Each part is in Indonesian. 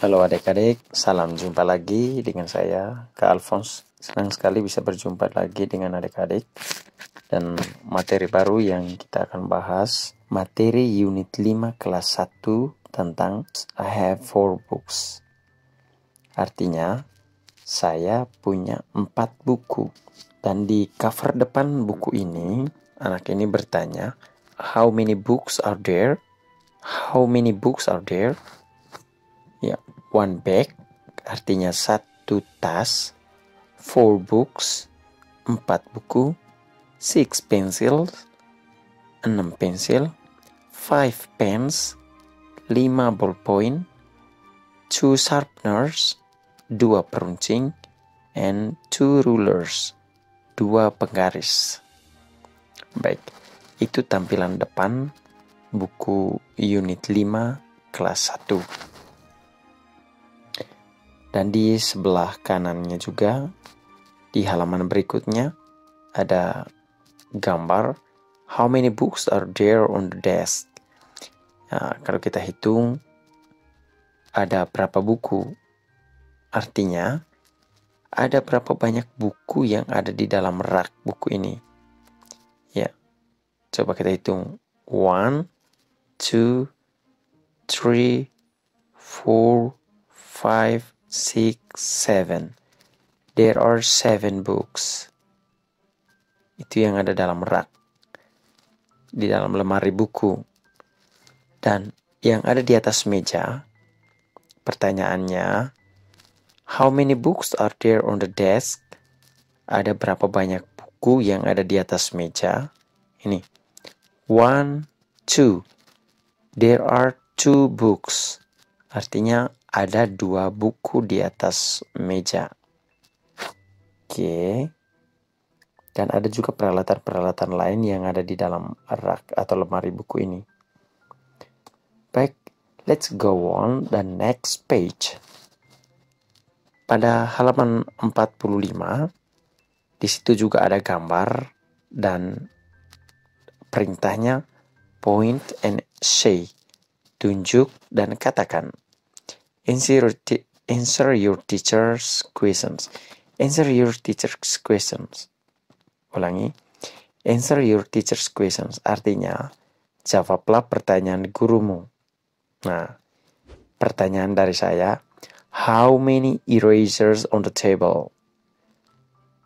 Halo adik-adik, salam jumpa lagi dengan saya, Kak Alphonse. Senang sekali bisa berjumpa lagi dengan adik-adik. Dan materi baru yang kita akan bahas, materi unit 5 kelas 1 tentang I have four books. Artinya, saya punya empat buku. Dan di cover depan buku ini, anak ini bertanya, How many books are there? How many books are there? Ya, one bag artinya satu tas, four books, empat buku, six pencils, enam pensil, five pens, lima ballpoint, two sharpeners, dua peruncing, and two rulers, dua penggaris. Baik, itu tampilan depan buku unit 5 kelas 1. Dan di sebelah kanannya juga, di halaman berikutnya, ada gambar how many books are there on the desk. Nah, kalau kita hitung, ada berapa buku? Artinya, ada berapa banyak buku yang ada di dalam rak buku ini? Ya, coba kita hitung. One, two, three, four, five, six, seven. There are seven books. Itu yang ada dalam rak. Di dalam lemari buku. Dan yang ada di atas meja, pertanyaannya, how many books are there on the desk? Ada berapa banyak buku yang ada di atas meja? Ini. One, two. There are two books. Artinya ada dua buku di atas meja. Oke. Dan ada juga peralatan-peralatan lain yang ada di dalam rak atau lemari buku ini. Baik, let's go on the next page. Pada halaman 45, di situ juga ada gambar dan perintahnya point and say. Tunjuk dan katakan. Answer your, answer your teacher's questions. Answer your teacher's questions. Ulangi. Answer your teacher's questions. Artinya, jawablah pertanyaan gurumu. Nah, pertanyaan dari saya, how many erasers on the table?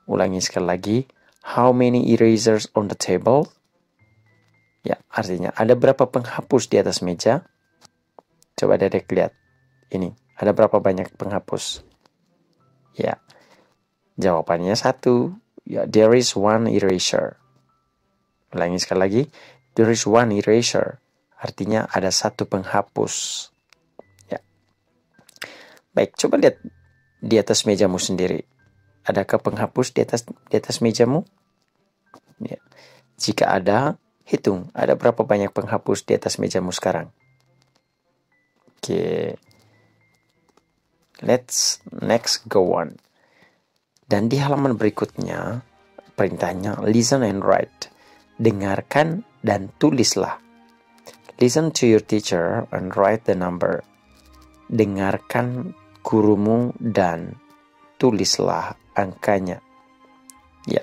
Ulangi sekali lagi, how many erasers on the table? Ya, artinya ada berapa penghapus di atas meja? Coba dedek lihat. Ini, ada berapa banyak penghapus? Ya, jawabannya satu. Ya, there is one eraser. Ulangi sekali lagi. There is one eraser. Artinya ada satu penghapus. Ya. Baik, coba lihat di atas mejamu sendiri. Adakah penghapus di atas di atas mejamu? Ya. Jika ada, hitung ada berapa banyak penghapus di atas mejamu sekarang. Oke. Let's next go on. Dan di halaman berikutnya, perintahnya listen and write. Dengarkan dan tulislah. Listen to your teacher and write the number. Dengarkan gurumu dan tulislah angkanya. Ya.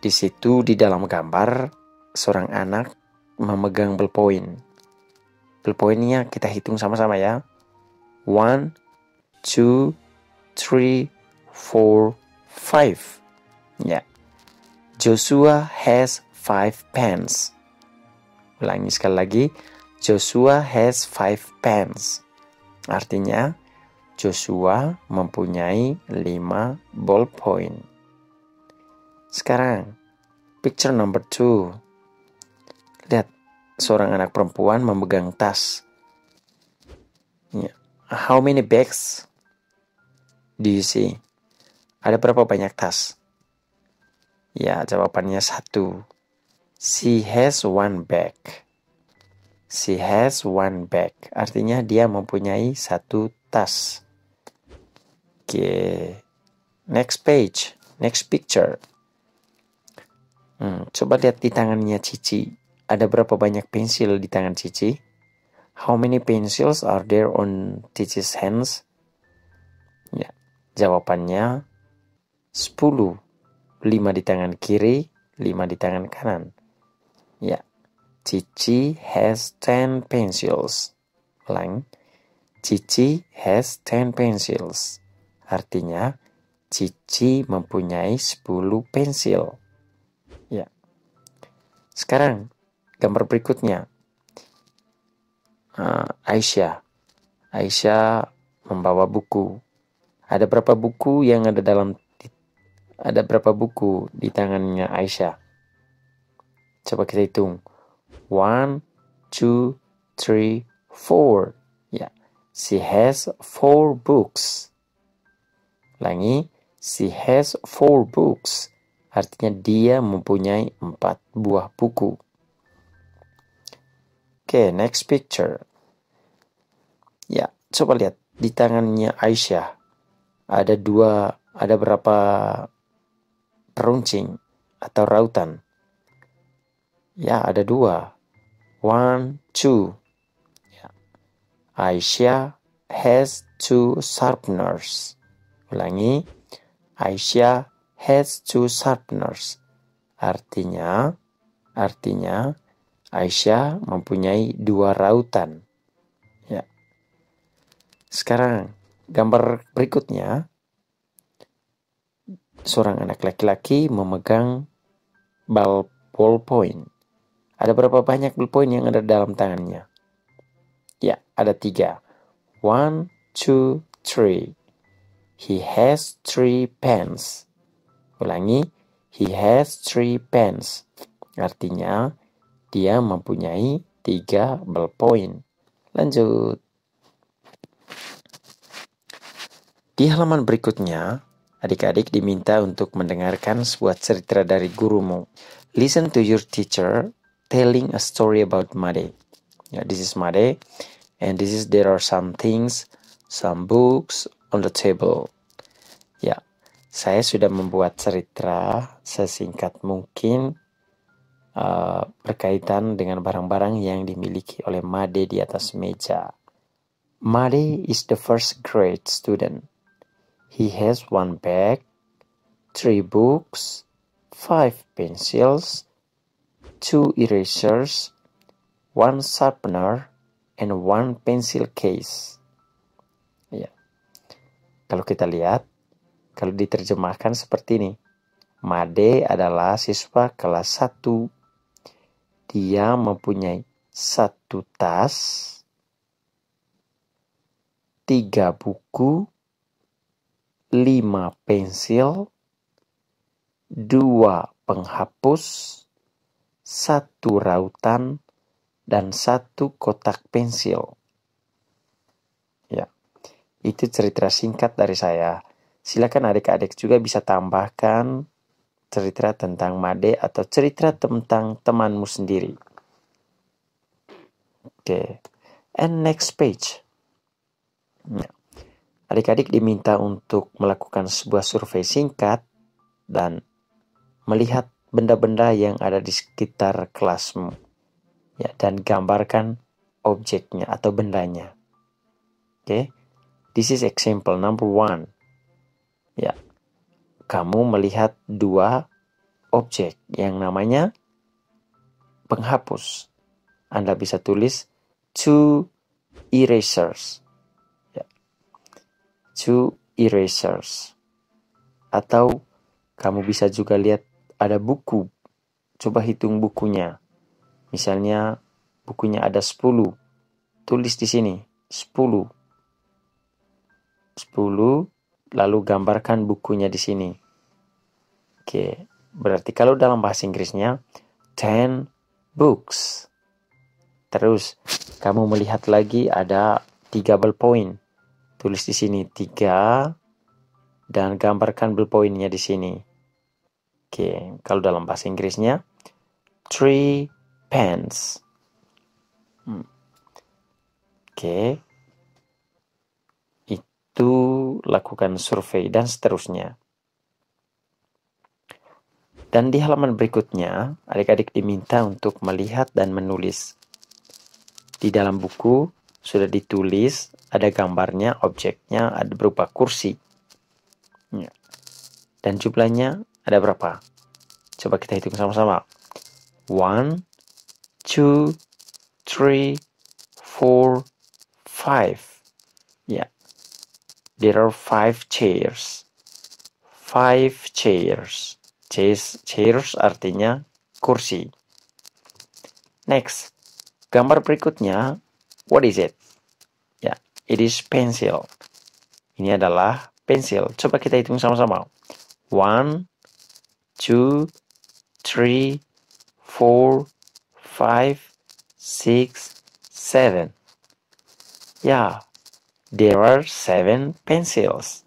Di situ di dalam gambar seorang anak memegang ballpoint. Ballpointnya kita hitung sama-sama ya. One, two, three, four, five. Ya. Joshua has five pens. Ulangi sekali lagi. Joshua has five pens. Artinya, Joshua mempunyai lima ballpoint. Sekarang, picture number two. Lihat, seorang anak perempuan memegang tas. Ya. How many bags do you see? Ada berapa banyak tas? Ya, jawabannya satu. She has one bag. She has one bag. Artinya dia mempunyai satu tas. Oke. Next page. Next picture. Hmm, coba lihat di tangannya Cici. Ada berapa banyak pensil di tangan Cici? How many pencils are there on teacher's hands? Ya, jawabannya 10. 5 di tangan kiri, 5 di tangan kanan. Ya, Cici has 10 pencils. Ulang. Cici has 10 pencils. Artinya, Cici mempunyai 10 pensil. Ya. Sekarang, gambar berikutnya. Uh, Aisyah. Aisyah membawa buku. Ada berapa buku yang ada dalam ada berapa buku di tangannya Aisyah? Coba kita hitung. One, two, three, four. Ya, she has four books. Langi, she has four books. Artinya dia mempunyai empat buah buku. Oke, okay, next picture. Ya, coba lihat di tangannya Aisyah. Ada dua, ada berapa peruncing atau rautan? Ya, ada dua. One, two. Ya. Aisyah has two sharpeners. Ulangi. Aisyah has two sharpeners. Artinya, artinya Aisyah mempunyai dua rautan. Ya. Sekarang gambar berikutnya seorang anak laki-laki memegang bal ballpoint. Ada berapa banyak ballpoint yang ada dalam tangannya? Ya, ada tiga. One, two, three. He has three pens. Ulangi, he has three pens. Artinya, dia mempunyai tiga ballpoint. Lanjut. Di halaman berikutnya, adik-adik diminta untuk mendengarkan sebuah cerita dari gurumu. Listen to your teacher telling a story about Made. Yeah, this is Made, and this is there are some things, some books on the table. Ya, saya sudah membuat cerita sesingkat mungkin uh, berkaitan dengan barang-barang yang dimiliki oleh Made di atas meja. Made is the first grade student. He has one bag, three books, five pencils, two erasers, one sharpener, and one pencil case. Ya. Kalau kita lihat, kalau diterjemahkan seperti ini. Made adalah siswa kelas 1. Dia mempunyai satu tas, tiga buku, lima pensil, dua penghapus, satu rautan, dan satu kotak pensil. Ya, itu cerita singkat dari saya. Silakan adik-adik juga bisa tambahkan cerita tentang Made atau cerita tentang temanmu sendiri. Oke, okay. and next page. Ya. Adik-adik diminta untuk melakukan sebuah survei singkat dan melihat benda-benda yang ada di sekitar kelasmu. Ya, dan gambarkan objeknya atau bendanya. Oke. Okay? This is example number one. Ya. Kamu melihat dua objek yang namanya penghapus. Anda bisa tulis two erasers two erasers. Atau kamu bisa juga lihat ada buku. Coba hitung bukunya. Misalnya bukunya ada 10. Tulis di sini 10. 10 lalu gambarkan bukunya di sini. Oke, berarti kalau dalam bahasa Inggrisnya 10 books. Terus kamu melihat lagi ada 3 ballpoint tulis di sini tiga dan gambarkan ballpointnya di sini. Oke, kalau dalam bahasa Inggrisnya three pens. Hmm. Oke, itu lakukan survei dan seterusnya. Dan di halaman berikutnya, adik-adik diminta untuk melihat dan menulis. di dalam buku sudah ditulis, ada gambarnya, objeknya, ada berupa kursi. Ya. Dan jumlahnya ada berapa? Coba kita hitung sama-sama. One, two, three, four, five. Ya. There are five chairs. Five chairs. Chairs, chairs artinya kursi. Next, gambar berikutnya What is it? Ya, it is pencil. Ini adalah pensil. Coba kita hitung sama-sama. One, two, three, four, five, six, seven. Ya, there are seven pencils.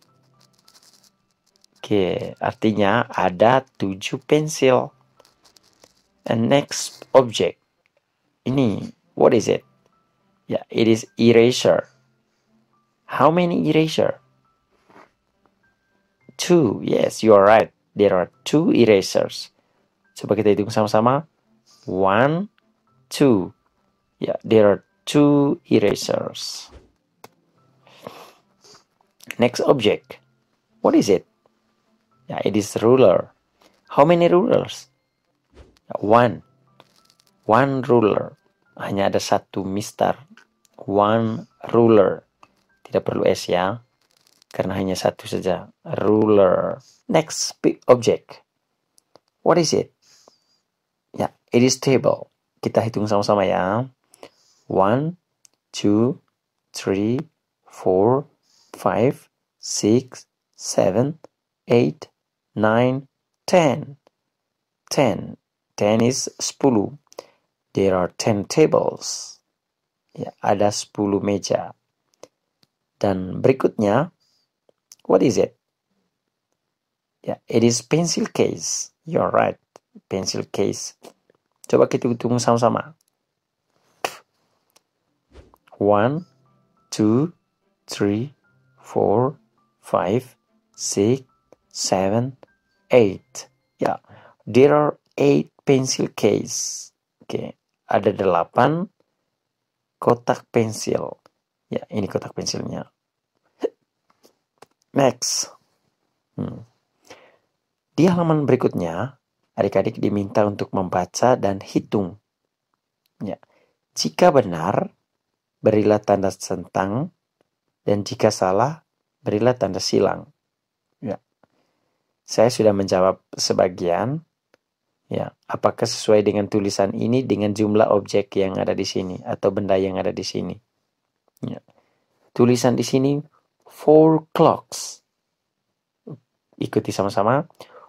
Oke, artinya ada tujuh pensil. And next object. Ini, what is it? Yeah, it is eraser. How many eraser? Two. Yes, you are right. There are two erasers. Coba kita hitung sama-sama. One, two. Yeah, there are two erasers. Next object. What is it? Yeah, it is ruler. How many rulers? One. One ruler. Hanya ada satu mister one ruler. Tidak perlu S ya, karena hanya satu saja. Ruler. Next object. What is it? Ya, it is table. Kita hitung sama-sama ya. One, two, three, four, five, six, seven, eight, nine, ten. Ten. Ten is sepuluh. There are ten tables ya, ada 10 meja. Dan berikutnya, what is it? Ya, it is pencil case. You're right, pencil case. Coba kita hitung sama-sama. One, two, three, four, five, six, seven, eight. Ya, there are eight pencil case. Oke, okay. ada delapan kotak pensil. Ya, ini kotak pensilnya. Next. Hmm. Di halaman berikutnya, adik-adik diminta untuk membaca dan hitung. Ya. Jika benar, berilah tanda centang, dan jika salah, berilah tanda silang. Ya. Saya sudah menjawab sebagian, Ya, apakah sesuai dengan tulisan ini dengan jumlah objek yang ada di sini atau benda yang ada di sini? Ya. Tulisan di sini four clocks. Ikuti sama-sama.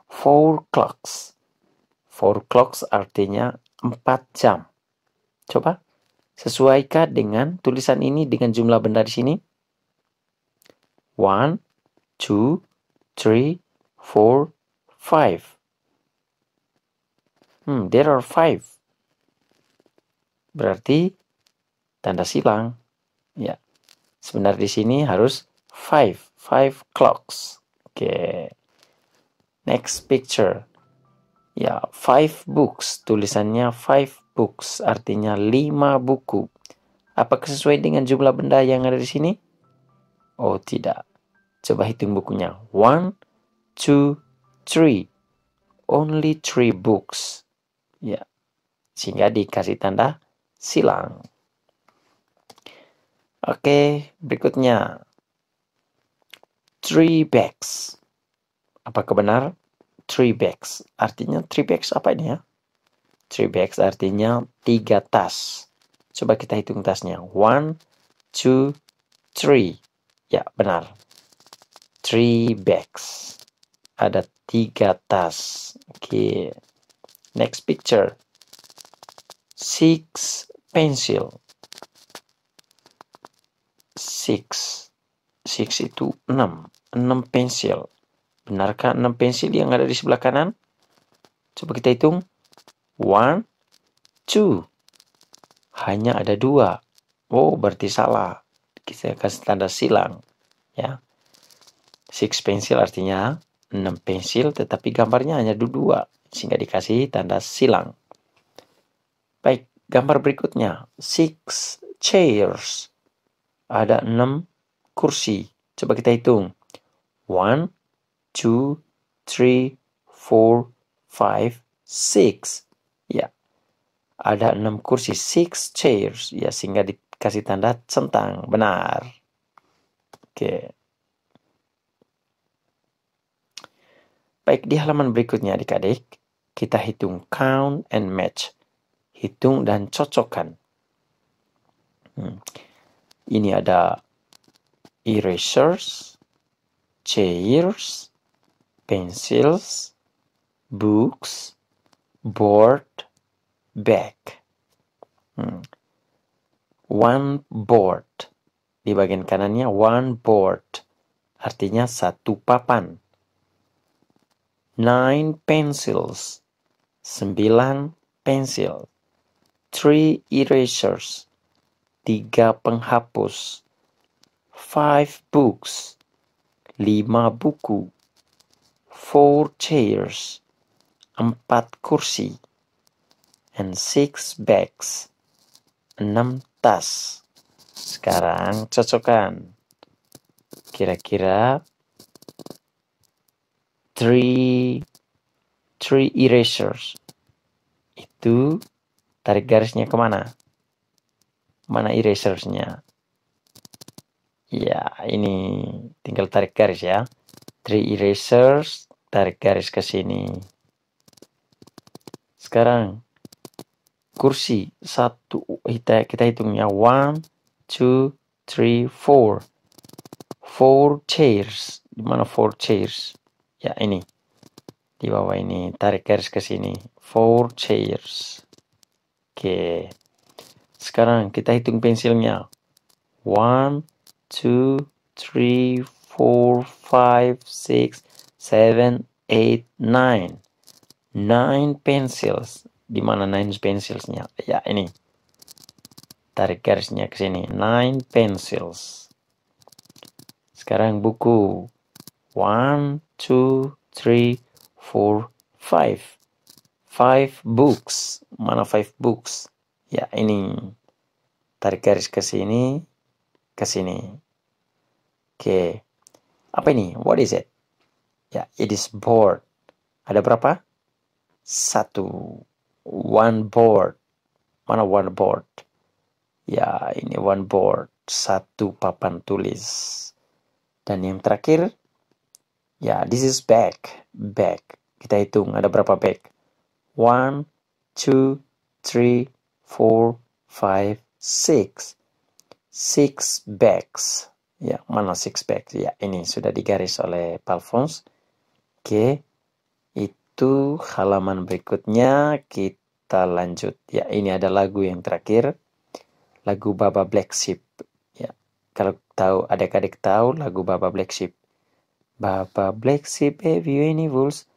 Four clocks. Four clocks artinya empat jam. Coba sesuaikan dengan tulisan ini dengan jumlah benda di sini. One, two, three, four, five. Hmm, there are five. Berarti tanda silang. Ya. Sebenarnya di sini harus five. Five clocks. Oke. Okay. Next picture. Ya, five books. Tulisannya five books. Artinya lima buku. Apakah sesuai dengan jumlah benda yang ada di sini? Oh, tidak. Coba hitung bukunya. One, two, three. Only three books. Ya. Sehingga dikasih tanda silang. Oke, berikutnya. Three bags. Apakah benar? Three bags. Artinya three bags apa ini ya? Three bags artinya tiga tas. Coba kita hitung tasnya. One, two, three. Ya, benar. Three bags. Ada tiga tas. Oke. Next picture. Six pencil. Six. Six itu enam. Enam pensil. Benarkah enam pensil yang ada di sebelah kanan? Coba kita hitung. One, two. Hanya ada dua. Oh, berarti salah. Kita kasih tanda silang. Ya. Six pencil artinya enam pensil, tetapi gambarnya hanya dua sehingga dikasih tanda silang. Baik, gambar berikutnya. Six chairs. Ada enam kursi. Coba kita hitung. One, two, three, four, five, six. Ya. Ada enam kursi. Six chairs. Ya, sehingga dikasih tanda centang. Benar. Oke. Baik, di halaman berikutnya adik-adik, kita hitung count and match. Hitung dan cocokkan. Hmm. Ini ada erasers, chairs, pencils, books, board, bag. Hmm. One board. Di bagian kanannya one board. Artinya satu papan. Nine pencils. Sembilan pensil. Three erasers. Tiga penghapus. Five books. Lima buku. Four chairs. Empat kursi. And six bags. Enam tas. Sekarang cocokkan. Kira-kira three three erasers. Itu tarik garisnya ke mana mana? Erasersnya ya ini tinggal tarik garis ya. Three erasers tarik garis ke sini. Sekarang kursi satu kita kita hitungnya one two three four four chairs di mana four chairs Ya ini. Di bawah ini. Tarik garis ke sini. Four chairs. Oke. Sekarang kita hitung pensilnya. One, two, three, four, five, six, seven, eight, nine. Nine pencils. Di mana nine pencilsnya? Ya ini. Tarik garisnya ke sini. Nine pencils. Sekarang buku. One, two, three, four, five. Five books. Mana five books? Ya, ini. Tarik garis ke sini, ke sini. Oke. Apa ini? What is it? Ya, it is board. Ada berapa? Satu. One board. Mana one board? Ya, ini one board. Satu papan tulis. Dan yang terakhir, Ya, this is bag. Bag. Kita hitung ada berapa bag. One, two, three, four, five, six. Six bags. Ya, mana six bags? Ya, ini sudah digaris oleh Palfons. Oke. Itu halaman berikutnya kita lanjut. Ya, ini ada lagu yang terakhir. Lagu Baba Black Sheep. Ya, kalau tahu adik-adik tahu lagu Baba Black Sheep Baba Black Sheep, have you any wolves?